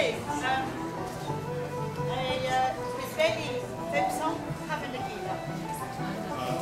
c'est euh, euh, spécial 500 avec le guide.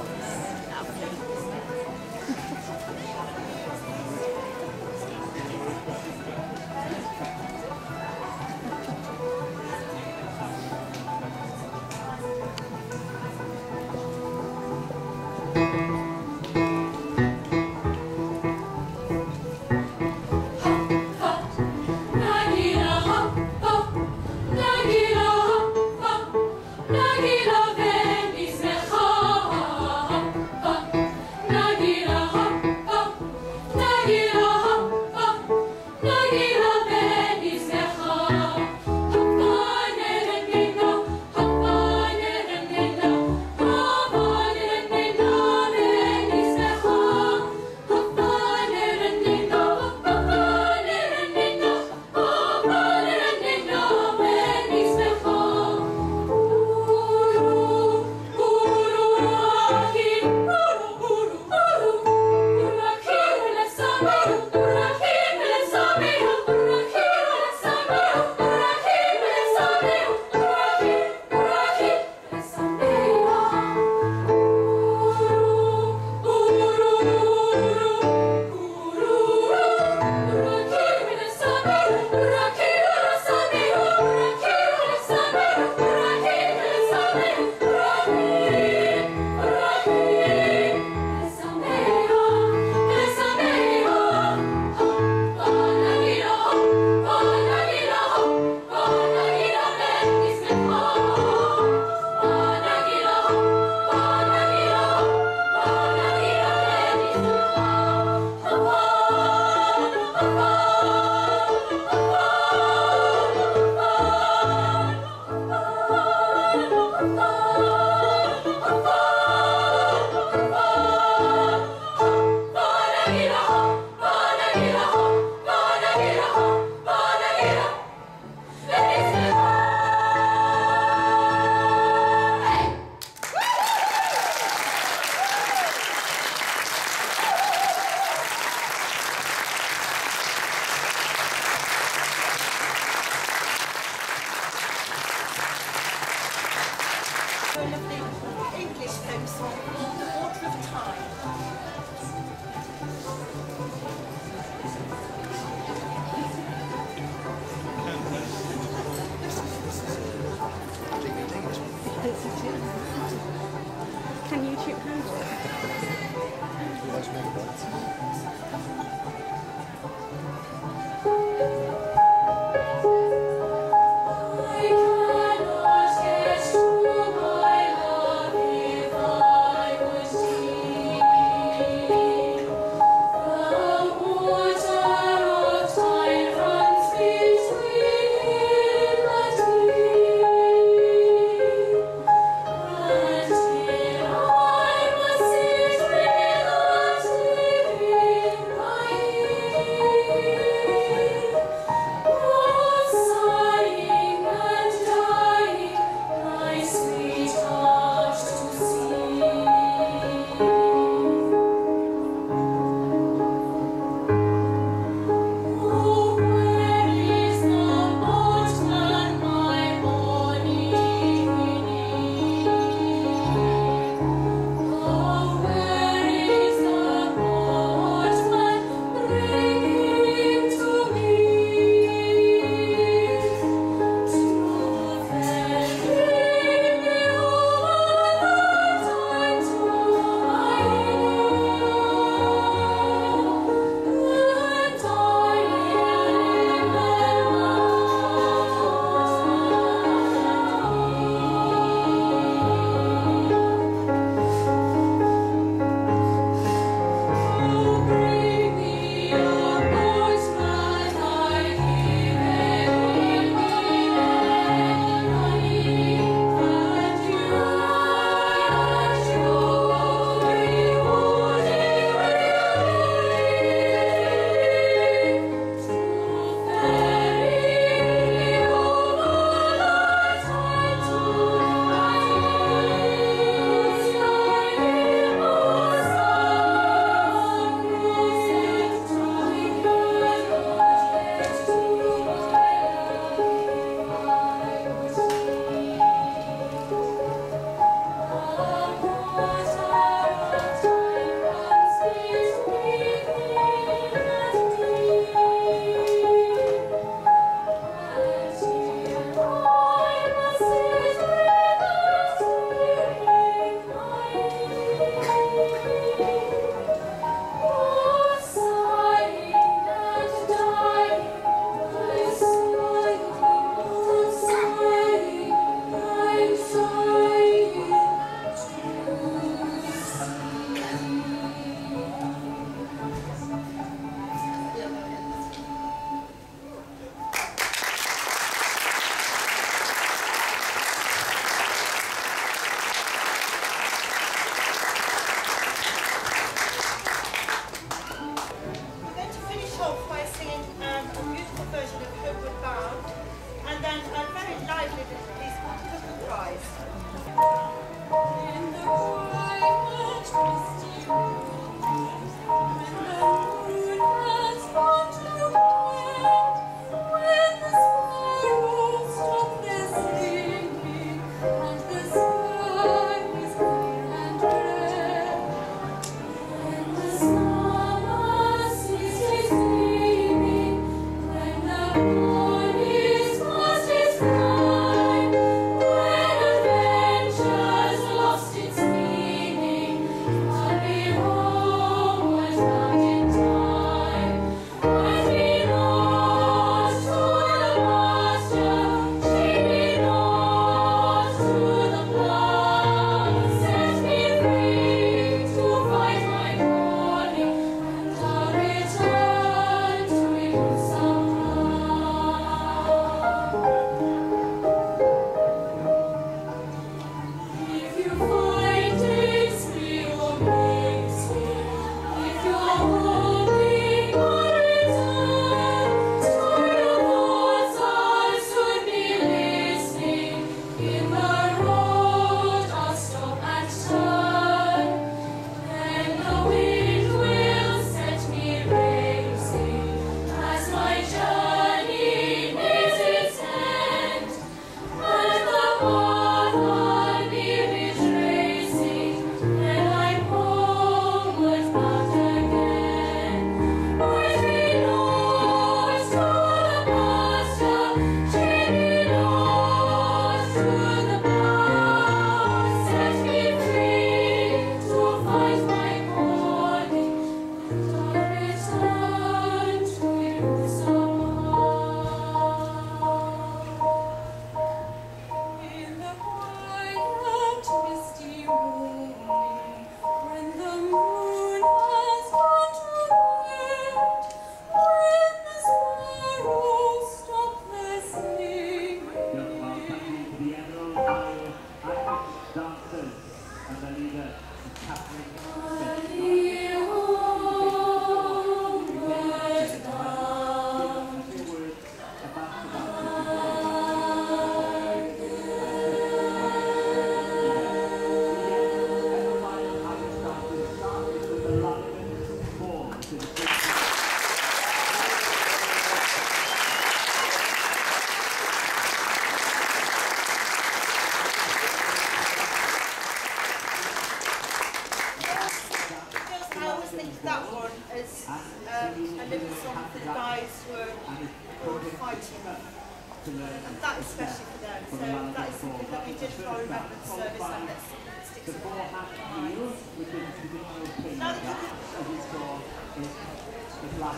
And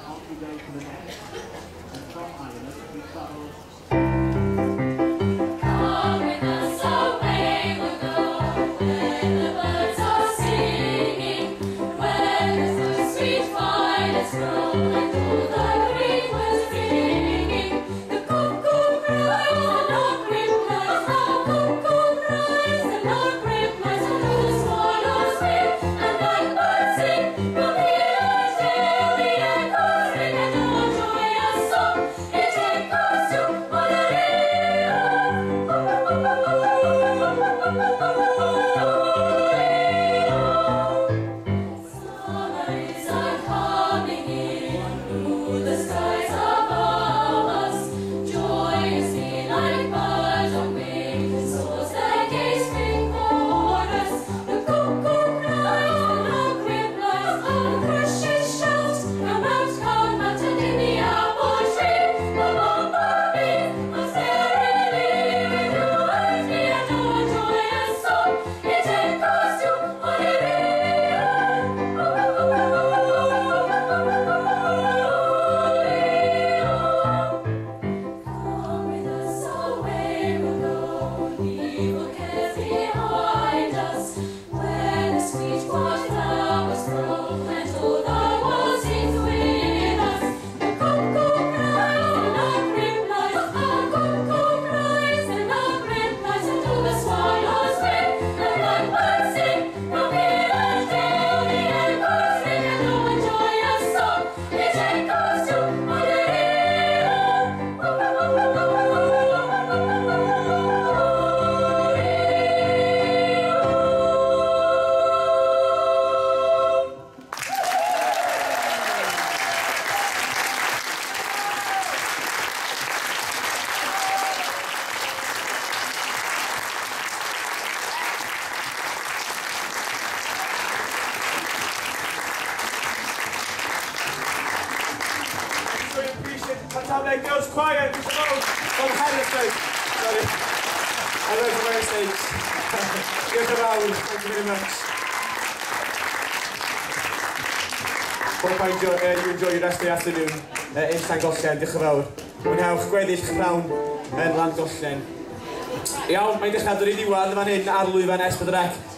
off we go to the next. And from Ireland, we travel... very much. Bob mind you, uh, you enjoy your rest of the afternoon uh, in Llangollen, diolch yn fawr. Mwynhewch gweddill cnawn yn uh, Llangollen. Iawn, mae'n dechrau dod i ddiwedd fan hyn ar lwyfan S4C.